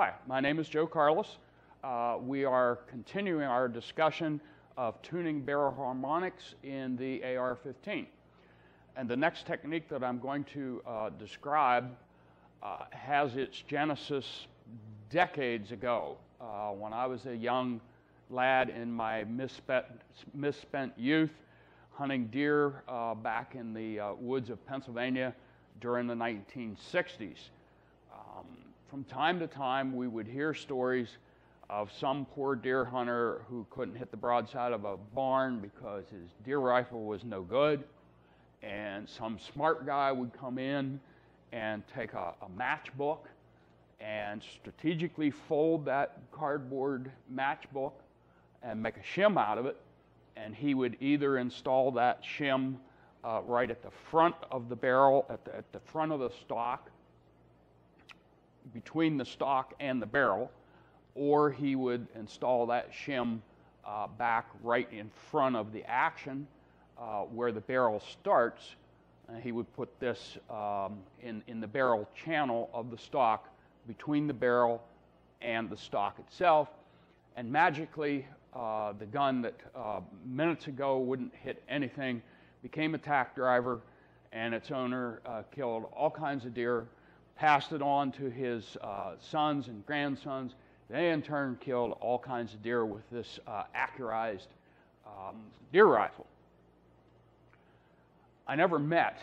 Hi, my name is Joe Carlos. Uh, we are continuing our discussion of tuning barrel harmonics in the AR-15. And the next technique that I'm going to uh, describe uh, has its genesis decades ago uh, when I was a young lad in my misspent, misspent youth hunting deer uh, back in the uh, woods of Pennsylvania during the 1960s. From time to time, we would hear stories of some poor deer hunter who couldn't hit the broadside of a barn because his deer rifle was no good. And some smart guy would come in and take a, a matchbook and strategically fold that cardboard matchbook and make a shim out of it. And he would either install that shim uh, right at the front of the barrel, at the, at the front of the stock, between the stock and the barrel, or he would install that shim uh, back right in front of the action uh, where the barrel starts. And he would put this um, in, in the barrel channel of the stock between the barrel and the stock itself. And magically, uh, the gun that uh, minutes ago wouldn't hit anything became a tack driver, and its owner uh, killed all kinds of deer, passed it on to his uh, sons and grandsons. They, in turn, killed all kinds of deer with this uh, accurized um, deer rifle. I never met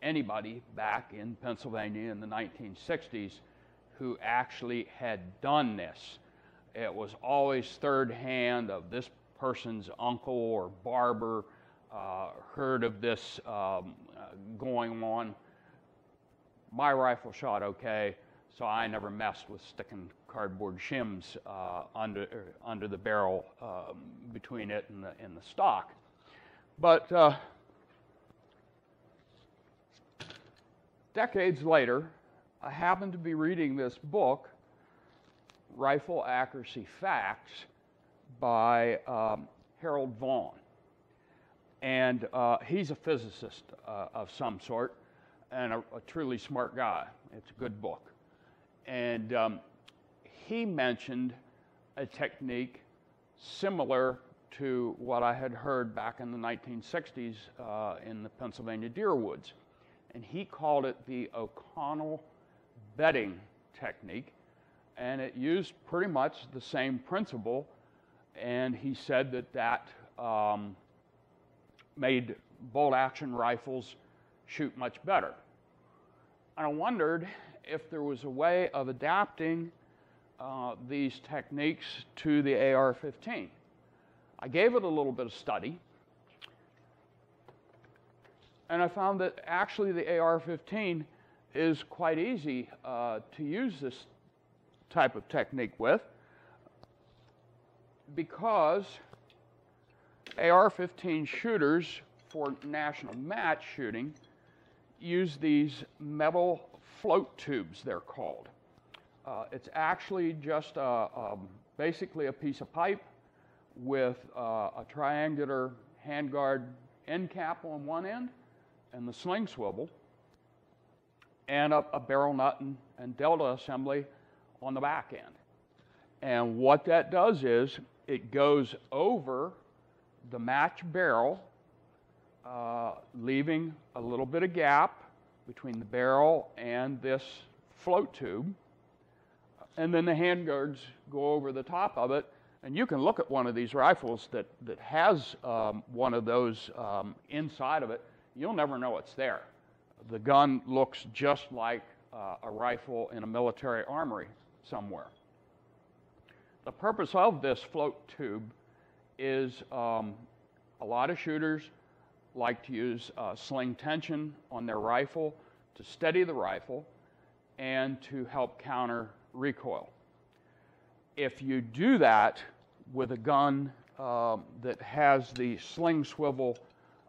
anybody back in Pennsylvania in the 1960s who actually had done this. It was always third hand of this person's uncle or barber uh, heard of this um, uh, going on. My rifle shot okay, so I never messed with sticking cardboard shims uh, under, uh, under the barrel um, between it and the, and the stock. But uh, decades later, I happened to be reading this book, Rifle Accuracy Facts, by um, Harold Vaughn. And uh, he's a physicist uh, of some sort and a, a, truly smart guy. It's a good book. And um, he mentioned a technique similar to what I had heard back in the 1960s uh, in the Pennsylvania deer woods. And he called it the O'Connell bedding technique. And it used pretty much the same principle. And he said that that um, made bolt action rifles shoot much better. And I wondered if there was a way of adapting uh, these techniques to the AR 15. I gave it a little bit of study, and I found that actually the AR 15 is quite easy uh, to use this type of technique with because AR-15 shooters for national match shooting use these metal float tubes, they're called. Uh, it's actually just a, um, basically a piece of pipe with uh, a triangular handguard end cap on one end and the sling swivel and a, a barrel nut and, and delta assembly on the back end. And what that does is it goes over the match barrel, uh, leaving a little bit of gap between the barrel and this float tube. And then the handguards go over the top of it. And you can look at one of these rifles that, that has um, one of those um, inside of it. You'll never know it's there. The gun looks just like uh, a rifle in a military armory somewhere. The purpose of this float tube is um, a lot of shooters like to use uh, sling tension on their rifle to steady the rifle and to help counter recoil. If you do that with a gun uh, that has the sling swivel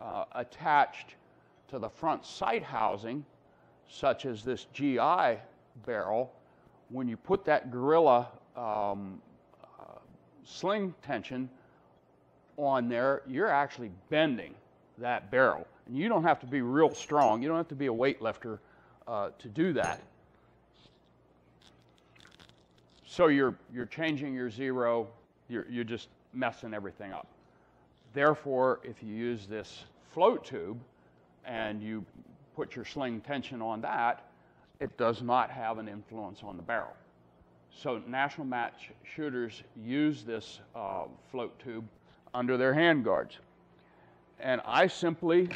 uh, attached to the front sight housing, such as this GI barrel, when you put that gorilla um, uh, sling tension on there, you're actually bending that barrel. And you don't have to be real strong. You don't have to be a weightlifter uh, to do that. so you're, you're changing your zero, you're, you're just messing everything up. Therefore, if you use this float tube and you put your sling tension on that, it does not have an influence on the barrel. So national match shooters use this uh, float tube under their handguards. And I simply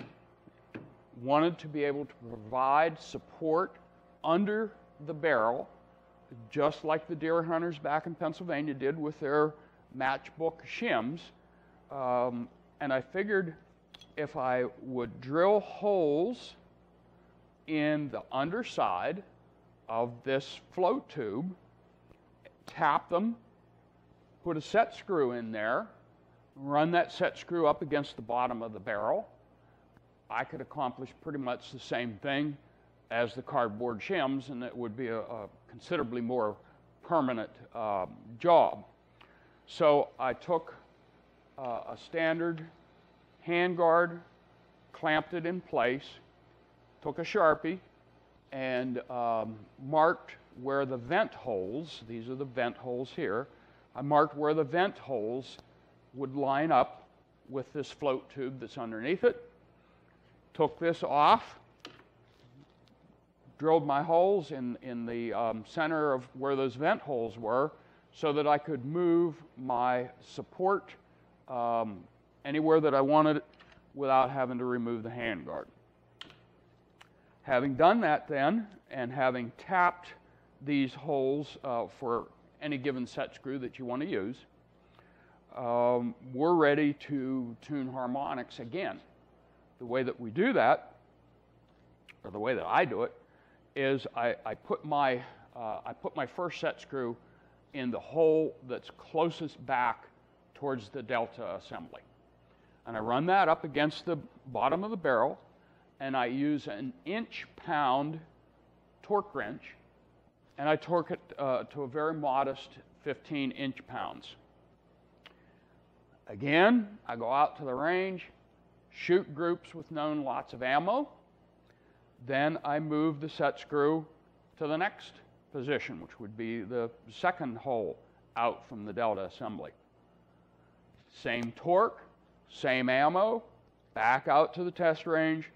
wanted to be able to provide support under the barrel, just like the deer hunters back in Pennsylvania did with their matchbook shims. Um, and I figured if I would drill holes in the underside of this float tube, tap them, put a set screw in there, run that set screw up against the bottom of the barrel, I could accomplish pretty much the same thing as the cardboard shims, and it would be a, a considerably more permanent uh, job. So I took uh, a standard handguard, clamped it in place, took a Sharpie, and um, marked where the vent holes, these are the vent holes here, I marked where the vent holes would line up with this float tube that's underneath it. Took this off, drilled my holes in, in the um, center of where those vent holes were so that I could move my support um, anywhere that I wanted without having to remove the handguard. Having done that then, and having tapped these holes uh, for any given set screw that you want to use, um, we're ready to tune harmonics again. The way that we do that, or the way that I do it, is I, I put my uh, I put my first set screw in the hole that's closest back towards the delta assembly. And I run that up against the bottom of the barrel, and I use an inch pound torque wrench, and I torque it uh, to a very modest 15 inch pounds. Again, I go out to the range, shoot groups with known lots of ammo. Then I move the set screw to the next position, which would be the second hole out from the delta assembly. Same torque, same ammo, back out to the test range,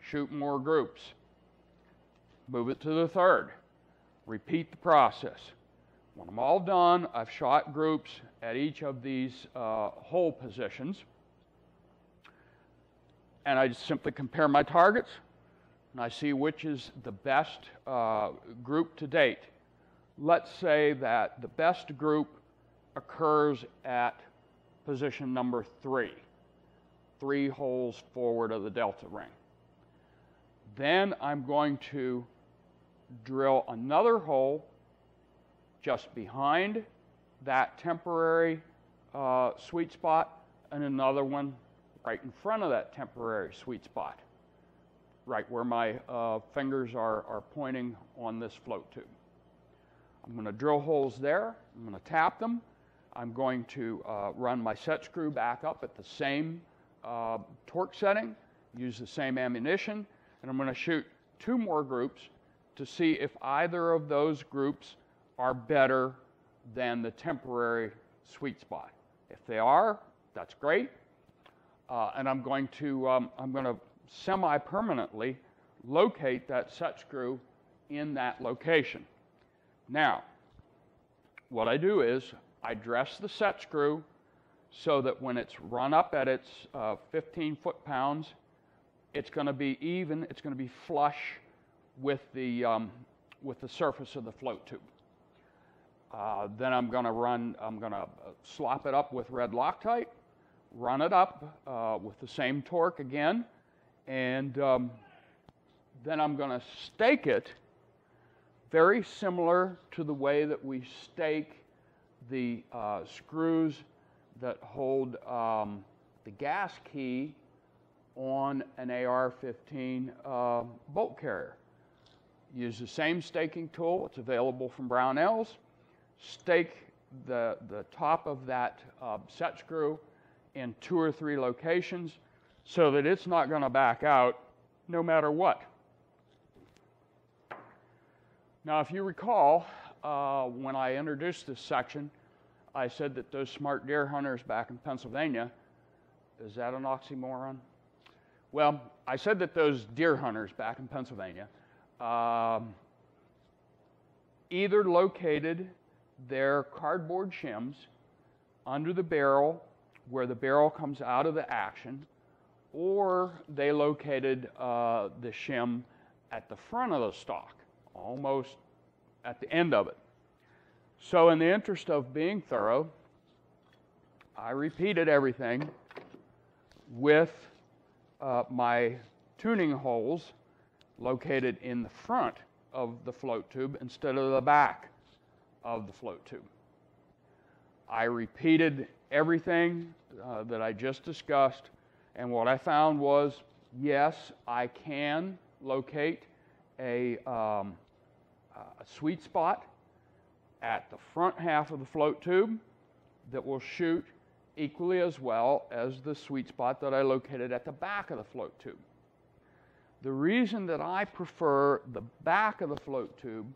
shoot more groups. Move it to the third. Repeat the process. When I'm all done, I've shot groups at each of these uh, hole positions. And I just simply compare my targets, and I see which is the best uh, group to date. Let's say that the best group occurs at position number three, three holes forward of the delta ring. Then I'm going to drill another hole just behind that temporary uh, sweet spot and another one right in front of that temporary sweet spot, right where my uh, fingers are, are pointing on this float tube. I'm going to drill holes there. I'm going to tap them. I'm going to uh, run my set screw back up at the same uh, torque setting, use the same ammunition, and I'm going to shoot two more groups to see if either of those groups are better than the temporary sweet spot. If they are, that's great. Uh, and I'm going to, um, I'm going to semi-permanently locate that set screw in that location. Now, what I do is I dress the set screw so that when it's run up at its uh, 15 foot-pounds, it's going to be even, it's going to be flush with the, um, with the surface of the float tube. Uh, then I'm going to run, I'm going to uh, slop it up with red Loctite, run it up uh, with the same torque again, and um, then I'm going to stake it very similar to the way that we stake the uh, screws that hold um, the gas key on an AR-15 uh, bolt carrier. Use the same staking tool. It's available from Brownells stake the, the top of that uh, set screw in two or three locations so that it's not going to back out no matter what. Now, if you recall, uh, when I introduced this section, I said that those smart deer hunters back in Pennsylvania, is that an oxymoron? Well, I said that those deer hunters back in Pennsylvania um, either located their cardboard shims under the barrel where the barrel comes out of the action, or they located uh, the shim at the front of the stock, almost at the end of it. So, in the interest of being thorough, I repeated everything with uh, my tuning holes located in the front of the float tube instead of the back of the float tube. I repeated everything uh, that I just discussed, and what I found was yes, I can locate a, um, a sweet spot at the front half of the float tube that will shoot equally as well as the sweet spot that I located at the back of the float tube. The reason that I prefer the back of the float tube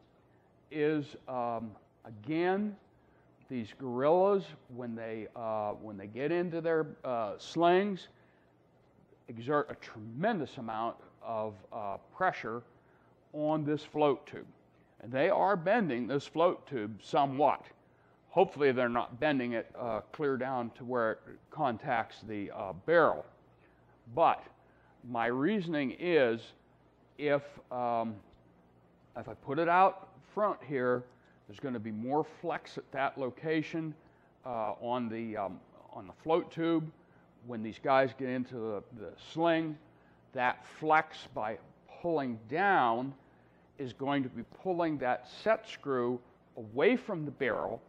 is, um, again, these gorillas, when they, uh, when they get into their uh, slings, exert a tremendous amount of uh, pressure on this float tube. And they are bending this float tube somewhat. Hopefully, they're not bending it uh, clear down to where it contacts the uh, barrel. But my reasoning is if, um, if I put it out front here, there's going to be more flex at that location uh, on, the, um, on the float tube. When these guys get into the, the sling, that flex by pulling down is going to be pulling that set screw away from the barrel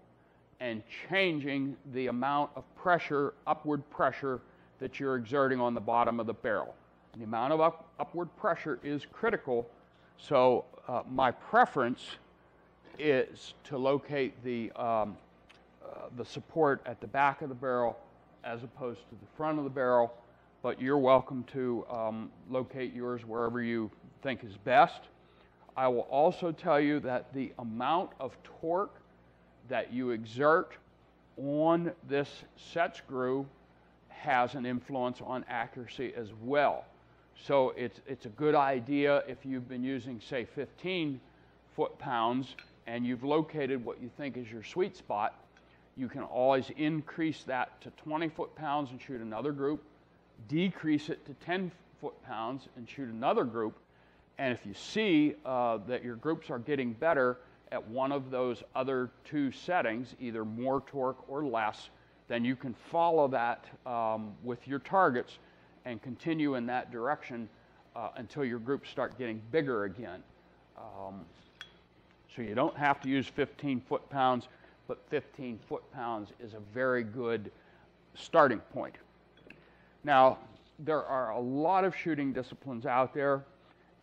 and changing the amount of pressure, upward pressure, that you're exerting on the bottom of the barrel. The amount of up, upward pressure is critical. So uh, my preference is to locate the, um, uh, the support at the back of the barrel as opposed to the front of the barrel. But you're welcome to um, locate yours wherever you think is best. I will also tell you that the amount of torque that you exert on this set screw has an influence on accuracy as well. So it's, it's a good idea if you've been using, say, 15 foot-pounds and you've located what you think is your sweet spot, you can always increase that to 20 foot-pounds and shoot another group, decrease it to 10 foot-pounds and shoot another group, and if you see uh, that your groups are getting better at one of those other two settings, either more torque or less, then you can follow that um, with your targets and continue in that direction uh, until your groups start getting bigger again. Um, so you don't have to use 15 foot-pounds, but 15 foot-pounds is a very good starting point. Now, there are a lot of shooting disciplines out there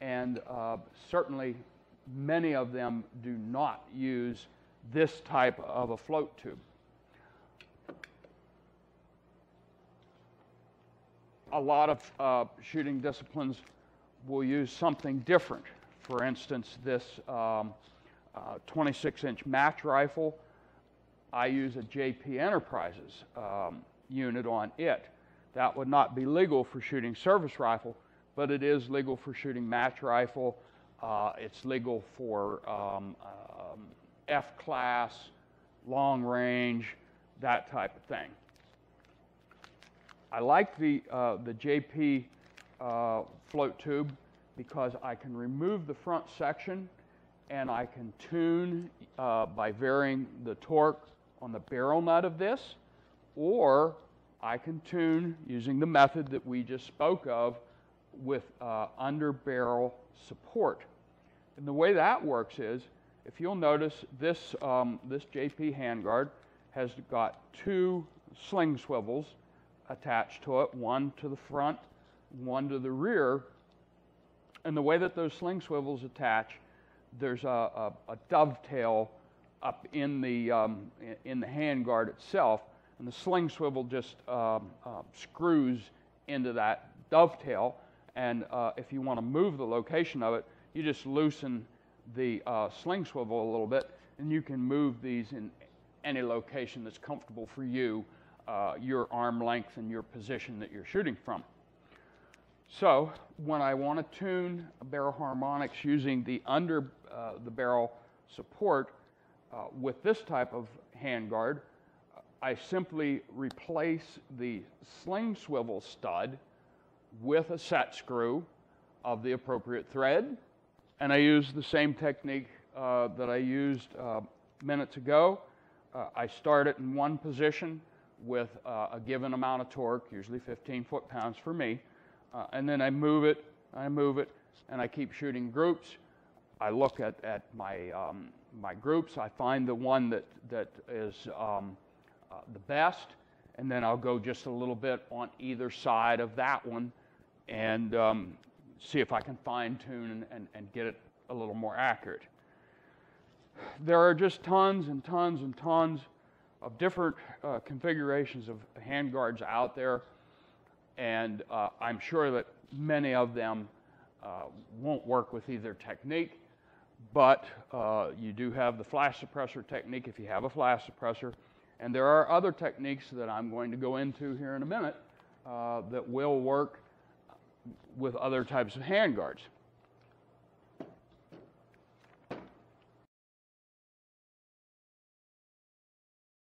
and uh, certainly many of them do not use this type of a float tube. A lot of uh, shooting disciplines will use something different. For instance, this um, uh, match rifle, I use a JP Enterprises um, unit on it. That would not be legal for shooting service rifle, but it is legal for shooting match rifle. Uh, it's legal for um, um, F class, long range, that type of thing. I like the, uh, the JP uh, float tube because I can remove the front section and I can tune uh, by varying the torque on the barrel nut of this, or I can tune using the method that we just spoke of with uh, under barrel support. And the way that works is, if you'll notice, this, um, this JP handguard has got two sling swivels attached to it, one to the front, one to the rear. And the way that those sling swivels attach, there's a, a, a dovetail up in the, um, in the handguard itself, and the sling swivel just um, uh, screws into that dovetail, and uh, if you want to move the location of it, you just loosen the uh, sling swivel a little bit. and you can move these in any location that's comfortable for you, uh, your arm length and your position that you're shooting from. So when I want to tune barrel harmonics using the under uh, the barrel support uh, with this type of handguard, I simply replace the sling swivel stud with a set screw of the appropriate thread, and I use the same technique uh, that I used uh, minutes ago. Uh, I start it in one position with uh, a given amount of torque, usually 15 foot-pounds for me, uh, and then I move it, I move it, and I keep shooting groups. I look at, at my, um, my groups, I find the one that, that is um, uh, the best, and then I'll go just a little bit on either side of that one and um, see if I can fine tune and, and, and get it a little more accurate. There are just tons and tons and tons of different uh, configurations of handguards out there, and uh, I'm sure that many of them uh, won't work with either technique, but uh, you do have the flash suppressor technique if you have a flash suppressor, and there are other techniques that I'm going to go into here in a minute uh, that will work with other types of handguards.